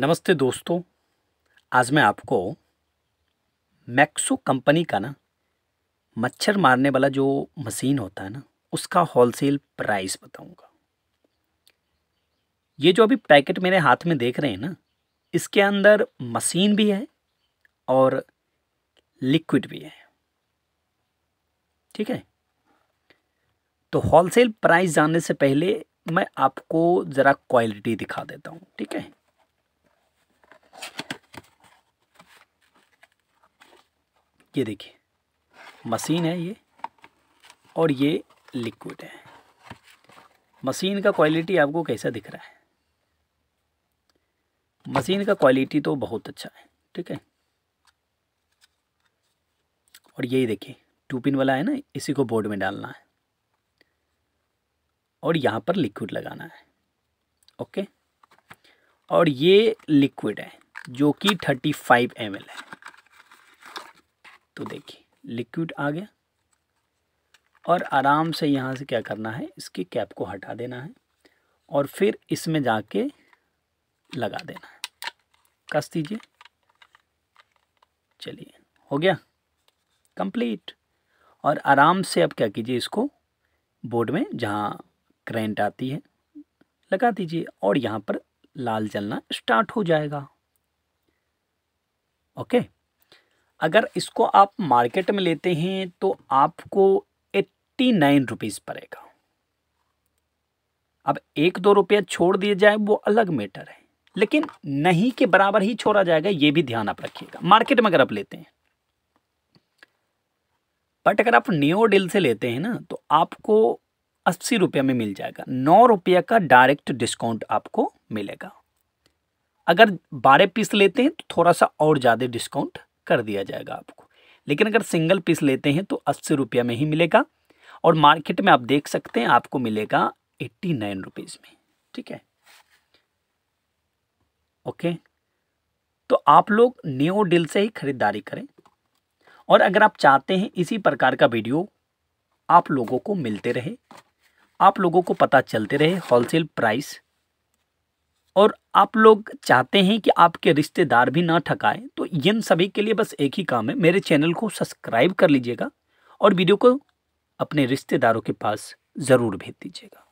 नमस्ते दोस्तों, आज मैं आपको मैक्सो कंपनी का ना मच्छर मारने वाला जो मशीन होता है ना, उसका होलसेल प्राइस बताऊँगा। ये जो अभी पैकेट मेरे हाथ में देख रहे हैं ना, इसके अंदर मशीन भी है और लिक्विड भी है। ठीक है? तो होलसेल प्राइस जानने से पहले मैं आपको ज़रा क्वालिटी दिखा देता हूँ, ठीक है? ये देखिए, मशीन है ये और ये लिक्विड है। मशीन का क्वालिटी आपको कैसा दिख रहा है? मशीन का क्वालिटी तो बहुत अच्छा है, ठीक है? और यही देखिए टू पिन वाला है ना, इसी को बोर्ड में डालना है। और यहाँ पर लिक्विड लगाना है ओके और ये लिक्विड है, जो कि थर्टी फाइव एम है। तो देखिए लिक्विड आ गया। और आराम से यहाँ से क्या करना है, इसकी कैप को हटा देना है और फिर इसमें जाके लगा देना है। कस दीजिए। चलिए, हो गया। कंप्लीट और आराम से अब क्या कीजिए इसको बोर्ड में, जहाँ करेंट आती है, लगा दीजिए और यहाँ पर लाल जलना स्टार्ट हो जाएगा। ओके अगर इसको आप मार्केट में लेते हैं तो आपको एट्टी नाइन रुपीज़ पड़ेगा। अब एक दो रुपया छोड़ दिया जाए, वो अलग मैटर है। लेकिन नहीं के बराबर ही छोड़ा जाएगा, ये भी ध्यान आप रखिएगा। मार्केट में अगर आप लेते हैं, बट अगर आप न्यू डील से लेते हैं ना तो आपको अस्सी रुपये में मिल जाएगा। नौ रुपये का डायरेक्ट डिस्काउंट आपको मिलेगा। अगर बारह पीस लेते हैं तो थोड़ा सा और ज़्यादा डिस्काउंट कर दिया जाएगा आपको। लेकिन अगर सिंगल पीस लेते हैं तो अस्सी रुपया में ही मिलेगा और मार्केट में आप देख सकते हैं आपको मिलेगा एट्टी नाइन रुपीज़ में, ठीक है? ओके तो आप लोग न्यू डील से ही ख़रीदारी करें। और अगर आप चाहते हैं इसी प्रकार का वीडियो आप लोगों को मिलते रहे, आप लोगों को पता चलते रहे होलसेल प्राइस और आप लोग चाहते हैं कि आपके रिश्तेदार भी ना ठकाएँ तो इन सभी के लिए बस एक ही काम है, मेरे चैनल को सब्सक्राइब कर लीजिएगा और वीडियो को अपने रिश्तेदारों के पास ज़रूर भेज दीजिएगा।